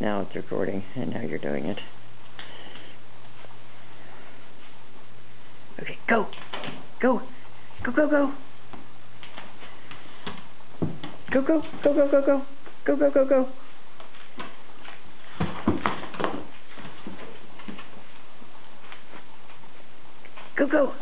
Now it's recording, and now you're doing it. Okay, go! Go! Go, go, go! Go, go, go, go, go, go! Go, go, go, go! Go, go!